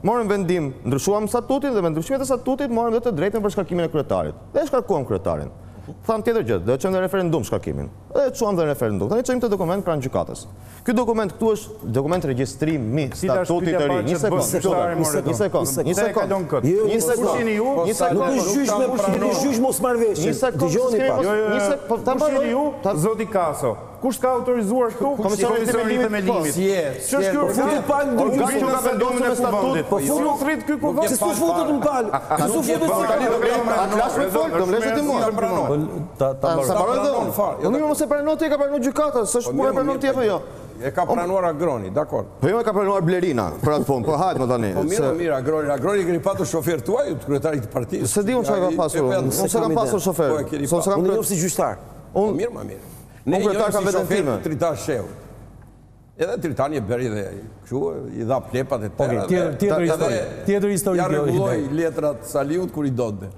Morëm vendim, ndryshuam statutin, dhe me ndryshimet e statutit morëm dhe të drejtën për shkarkimin e kretarit. Dhe shkarkuam kryetarin. Tham tjetër gjithë, dhe qëmë dhe referendum shkarkimin. Dhe qëmë dhe referendum. Tani qëmë të dokument pranë gjukatës. Ky dokument këtu është dokument registrimi statutit të ri. Një sekundë, një sekundë, një sekundë, një sekundë, një sekundë, një sekundë, një sekundë, një sekundë, një sekundë, një sekundë, një sekundë, një sekundë, një sekundë, një një një një kush ka autorizuar këtu? Komisioni i Themelimit të Themelimit. Si është ky fundi pa ndërgjysmë nga vendimit të statutit? Po fund nuk thrit ky kuvon. Si su futet në pal? Si su futet si tani do të bëjmë atë klas me fol, do mlesë ti mua. ta ta mbaroj. Sa mbaroj dhe unë fal. Jo mos e pranon ti ka pranuar gjykata, s'është pura pranon ti apo jo? E ka pranuar Agroni, dakor. Po jo e ka pranuar Blerina, për atë fund. Po hajt më tani. Po mirë, mirë, Agroni, Agroni keni patur shofer tuaj, kryetarit i partisë. Se di unë çfarë ka pasur. Unë s'ka pasur shofer. Po, unë jam si gjyqtar. Po mirë, më mirë. Ne i njërë si shofetë trita shëhu. Edhe trita një beri dhe këshu, i dha plepat e tërë. Tjetër histori Ja regulloj letrat saliut kër i dodbe.